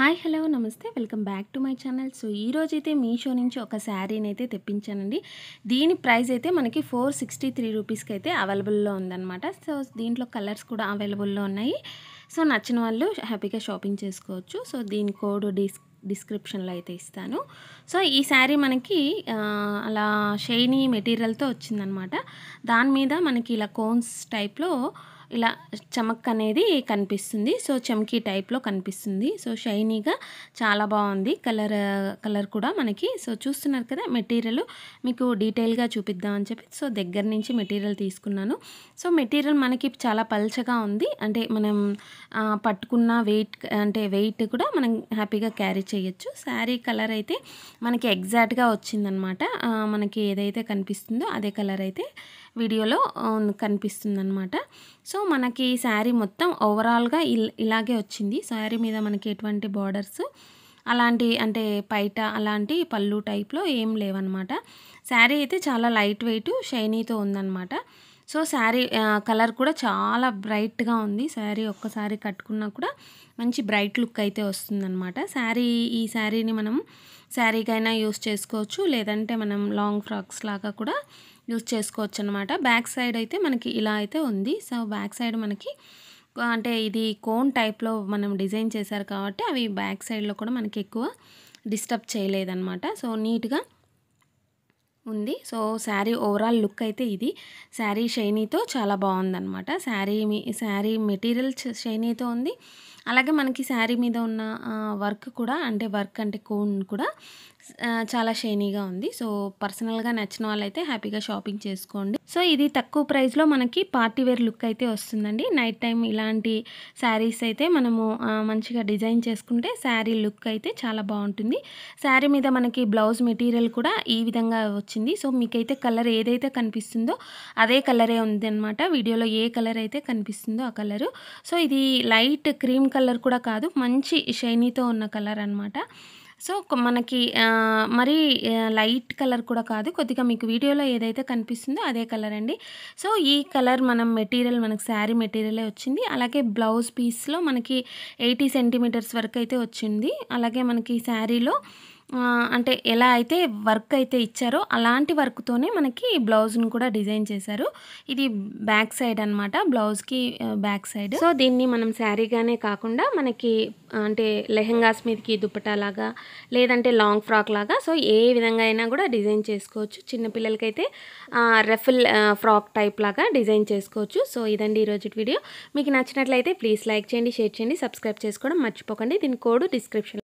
Hi hello నమస్తే. Welcome back to my channel. So ఈరోజు అయితే మీషో నుంచి ఒక శారీని అయితే తెప్పించానండి. దీని ప్రైస్ అయితే మనకి ఫోర్ సిక్స్టీ త్రీ రూపీస్కి అయితే అవైలబుల్లో ఉందన్నమాట. సో దీంట్లో కలర్స్ కూడా అవైలబుల్లో ఉన్నాయి. సో నచ్చిన వాళ్ళు హ్యాపీగా షాపింగ్ చేసుకోవచ్చు. సో దీని కోడ్ డిస్ డిస్క్రిప్షన్లో అయితే ఇస్తాను. సో ఈ శారీ మనకి అలా షైనీ మెటీరియల్తో వచ్చిందనమాట దాని మీద మనకి ఇలా కోన్స్ టైప్లో ఇలా చమక్ అనేది కనిపిస్తుంది. సో చమ్కీ టైప్లో కనిపిస్తుంది. సో షైనీగా చాలా బాగుంది. కలర్ కలర్ కూడా మనకి. సో చూస్తున్నారు కదా మెటీరియల్. మీకు డీటెయిల్గా చూపిద్దామని చెప్పి. సో దగ్గర నుంచి మెటీరియల్ తీసుకున్నాను. సో మెటీరియల్ మనకి చాలా పల్చగా ఉంది. అంటే మనం పట్టుకున్న వెయిట్ అంటే వెయిట్ కూడా మనం హ్యాపీగా క్యారీ చేయొచ్చు. శారీ కలర్ అయితే మనకి ఎగ్జాక్ట్గా వచ్చిందనమాట. మనకి ఏదైతే కనిపిస్తుందో అదే కలర్ అయితే వీడియోలో కనిపిస్తుంది అనమాట సో మనకి శారీ మొత్తం ఓవరాల్గా ఇల్ ఇలాగే వచ్చింది. శారీ మీద మనకి ఎటువంటి బార్డర్స్ అలాంటి అంటే పైట అలాంటి పళ్ళు టైప్లో ఏం లేవన్నమాట. శారీ అయితే చాలా లైట్ వెయిట్ షైనీతో ఉందన్నమాట. సో శారీ కలర్ కూడా చాలా బ్రైట్గా ఉంది. శారీ ఒక్కసారి కట్టుకున్నా కూడా మంచి బ్రైట్ లుక్ అయితే వస్తుందన్నమాట. శారీ ఈ శారీని మనం శారీకైనా యూస్ చేసుకోవచ్చు. లేదంటే మనం లాంగ్ ఫ్రాక్స్ లాగా కూడా యూస్ చేసుకోవచ్చు అనమాట బ్యాక్ సైడ్ అయితే మనకి ఇలా అయితే ఉంది. సో బ్యాక్ సైడ్ మనకి అంటే ఇది కోన్ టైప్లో మనం డిజైన్ చేశారు కాబట్టి అవి బ్యాక్ సైడ్లో కూడా మనకి ఎక్కువ డిస్టర్బ్ చేయలేదన్నమాట. సో నీట్గా ఉంది. సో శారీ ఓవరాల్ లుక్ అయితే ఇది. శారీ షైనీతో చాలా బాగుందన్నమాట. శారీ మీ శారీ మెటీరియల్ షైనీతో ఉంది. అలాగే మనకి శారీ మీద ఉన్న వర్క్ కూడా అంటే వర్క్ అంటే కోన్ కూడా చాలా షైనీగా ఉంది. సో పర్సనల్గా నచ్చిన వాళ్ళైతే హ్యాపీగా షాపింగ్ చేసుకోండి. సో ఇది తక్కువ ప్రైస్లో మనకి పార్టీ వేర్ లుక్ అయితే వస్తుందండి. నైట్ టైం ఇలాంటి శారీస్ అయితే మనము మంచిగా డిజైన్ చేసుకుంటే శారీ లుక్ అయితే చాలా బాగుంటుంది. శారీ మీద మనకి బ్లౌజ్ మెటీరియల్ కూడా ఈ విధంగా వచ్చింది. సో మీకైతే కలర్ ఏదైతే కనిపిస్తుందో అదే కలరే ఉంది అనమాట వీడియోలో ఏ కలర్ అయితే కనిపిస్తుందో ఆ కలరు. సో ఇది లైట్ క్రీమ్ కలర్ కూడా కాదు మంచి షైనీతో ఉన్న కలర్ అనమాట సో మనకి మరీ లైట్ కలర్ కూడా కాదు. కొద్దిగా మీకు వీడియోలో ఏదైతే కనిపిస్తుందో అదే కలర్ అండి. సో ఈ కలర్ మనం మెటీరియల్ మనకి శారీ మెటీరియలే వచ్చింది. అలాగే బ్లౌజ్ పీస్లో మనకి ఎయిటీ సెంటీమీటర్స్ వరకు అయితే వచ్చింది. అలాగే మనకి శారీలో అంటే ఎలా అయితే వర్క్ అయితే ఇచ్చారో అలాంటి వర్క్తోనే మనకి బ్లౌజ్ను కూడా డిజైన్ చేశారు. ఇది బ్యాక్ సైడ్ అనమాట బ్లౌజ్కి బ్యాక్ సైడ్. సో దీన్ని మనం శారీగానే కాకుండా మనకి అంటే లెహెంగాస్ మీదకి దుప్పటా లాగా లేదంటే లాంగ్ ఫ్రాక్ లాగా సో ఏ విధంగా అయినా కూడా డిజైన్ చేసుకోవచ్చు. చిన్నపిల్లలకైతే రెఫిల్ ఫ్రాక్ టైప్ లాగా డిజైన్ చేసుకోవచ్చు. సో ఇదండి ఈరోజు వీడియో. మీకు నచ్చినట్లయితే ప్లీజ్ లైక్ చేయండి షేర్ చేయండి సబ్స్క్రైబ్ చేసుకోవడం మర్చిపోకండి. దీని కోడ్ డిస్క్రిప్షన్